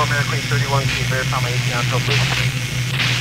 Fort Bear, 31, can you verify my 18, Alpha, please.